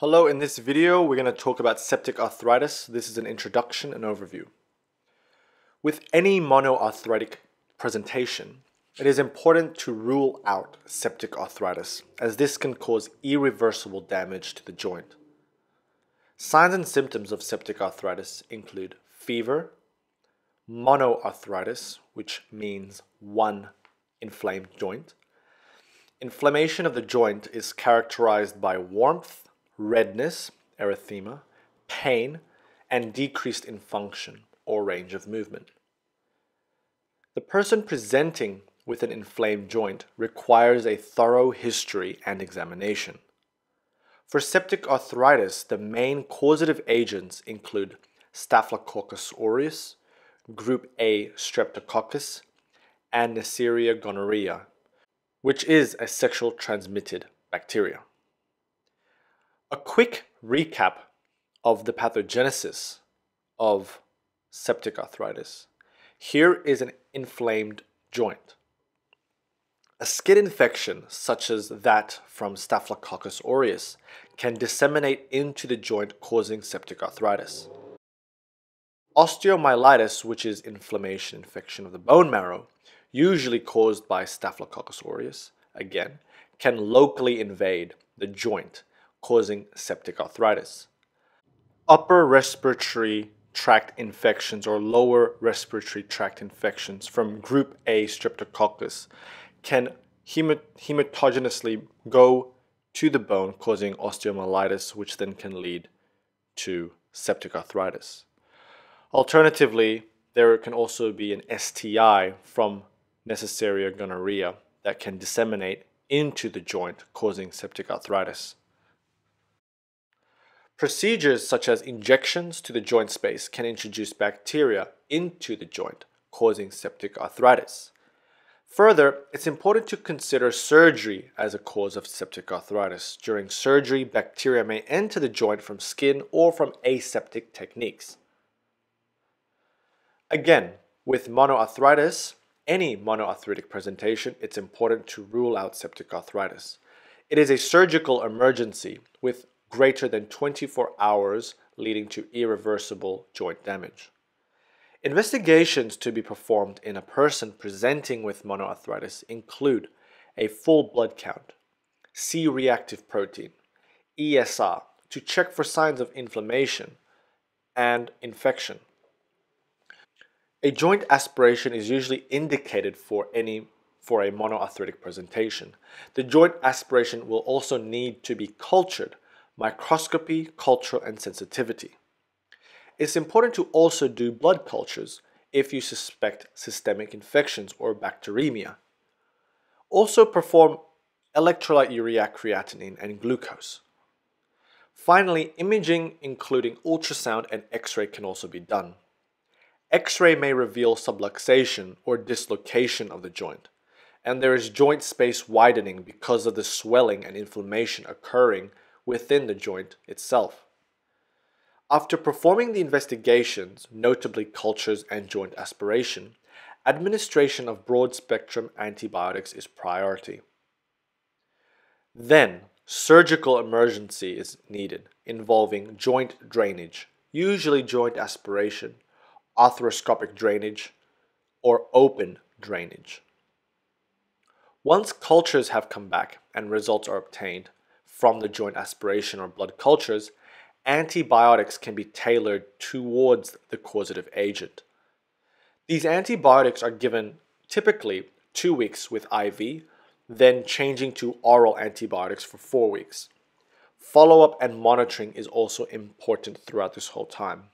Hello, in this video we're going to talk about septic arthritis. This is an introduction and overview. With any monoarthritic presentation, it is important to rule out septic arthritis as this can cause irreversible damage to the joint. Signs and symptoms of septic arthritis include fever, monoarthritis, which means one inflamed joint. Inflammation of the joint is characterized by warmth, redness, erythema, pain, and decreased in function or range of movement. The person presenting with an inflamed joint requires a thorough history and examination. For septic arthritis, the main causative agents include Staphylococcus aureus, group A streptococcus, and Neisseria gonorrhea, which is a sexual transmitted bacteria. A quick recap of the pathogenesis of septic arthritis. Here is an inflamed joint. A skin infection, such as that from Staphylococcus aureus, can disseminate into the joint causing septic arthritis. Osteomyelitis, which is inflammation infection of the bone marrow, usually caused by Staphylococcus aureus, again, can locally invade the joint causing septic arthritis. Upper respiratory tract infections or lower respiratory tract infections from group A streptococcus can hematogenously go to the bone causing osteomyelitis which then can lead to septic arthritis. Alternatively, there can also be an STI from Neisseria gonorrhea that can disseminate into the joint causing septic arthritis. Procedures such as injections to the joint space can introduce bacteria into the joint, causing septic arthritis. Further, it's important to consider surgery as a cause of septic arthritis. During surgery, bacteria may enter the joint from skin or from aseptic techniques. Again, with monoarthritis, any monoarthritic presentation, it's important to rule out septic arthritis. It is a surgical emergency with greater than 24 hours leading to irreversible joint damage. Investigations to be performed in a person presenting with monoarthritis include a full blood count, C-reactive protein, ESR to check for signs of inflammation and infection. A joint aspiration is usually indicated for any for a monoarthritic presentation. The joint aspiration will also need to be cultured microscopy, culture, and sensitivity. It's important to also do blood cultures if you suspect systemic infections or bacteremia. Also perform electrolyte urea creatinine and glucose. Finally, imaging including ultrasound and x-ray can also be done. X-ray may reveal subluxation or dislocation of the joint, and there is joint space widening because of the swelling and inflammation occurring within the joint itself. After performing the investigations, notably cultures and joint aspiration, administration of broad spectrum antibiotics is priority. Then, surgical emergency is needed involving joint drainage, usually joint aspiration, arthroscopic drainage, or open drainage. Once cultures have come back and results are obtained, from the joint aspiration or blood cultures, antibiotics can be tailored towards the causative agent. These antibiotics are given typically two weeks with IV, then changing to oral antibiotics for four weeks. Follow up and monitoring is also important throughout this whole time.